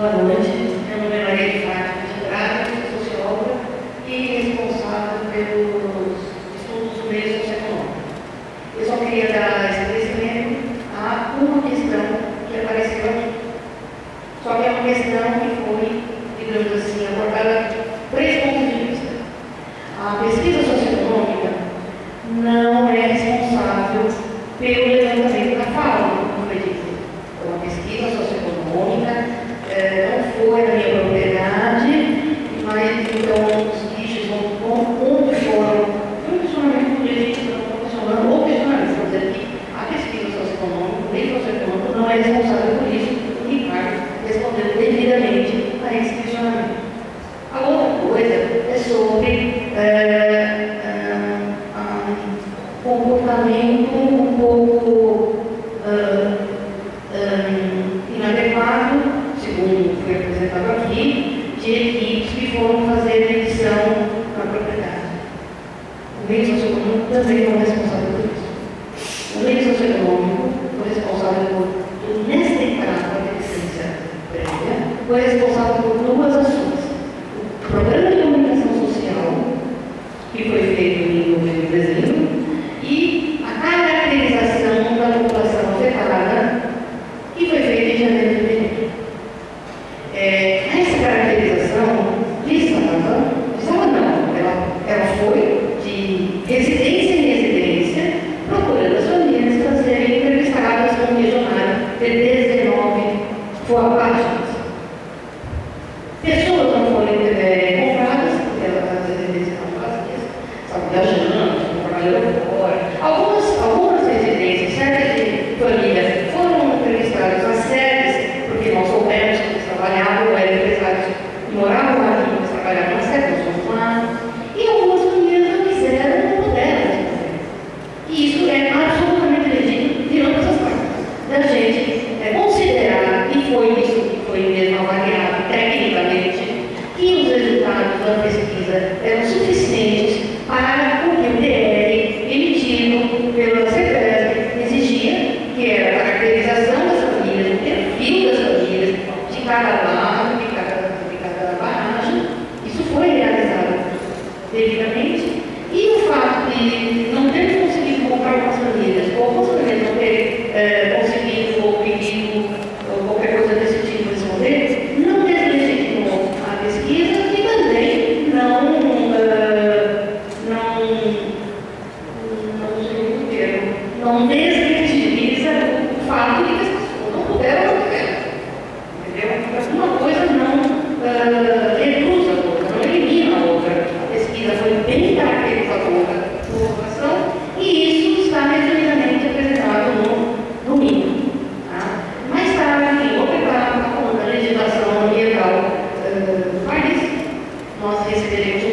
Boa noite. Meu nome é Maria de Fátima de Andrade, socióloga e responsável pelos estudos do meio socioeconômico. Eu só queria dar esclarecimento a uma questão que apareceu aqui. Só que é uma questão que foi, digamos assim, abordada três pontos de vista. A pesquisa socioeconômica não é responsável pelo levantamento da fauna, como foi dito. É uma pesquisa socioeconômica é, não foi na minha propriedade, mas então os bichos vão, vão onde foram, foi um questionamento que a gente não está funcionando, ou questionamento, vamos dizer que a pesquisa socioeconômica, o meio socioeconômico não é responsável por isso, o Ricardo respondeu devidamente a esse questionamento. A outra coisa é sobre é, é, comportamento um pouco inadequado segundo foi apresentado aqui, de equipes que foram fazer medição na propriedade. O meio socioeconômico também foi responsável por isso. O meio socioeconômico foi responsável por, puedes Pessoas não foram é, compradas, porque as residências não vazias, estavam viajando, estavam trabalhando fora. Algumas, algumas residências, certas de família, foram entrevistadas nas sedes, porque nós soubemos que eles trabalhavam, eram empresários que moravam aqui, mas trabalhavam nas sedes, nós somos lá. E algumas famílias não quiseram, não puderam fazer. E isso Entonces, o fato de que as pessoas não puderam puderam. Entendeu? Uma coisa não uh, reduz a outra, não elimina a outra. A pesquisa foi bem caracterizadora da população e isso está devidamente apresentado no domingo. Tá? Mais tarde, em outra etapa, quando a legislação ambiental uh, do país, nós receberemos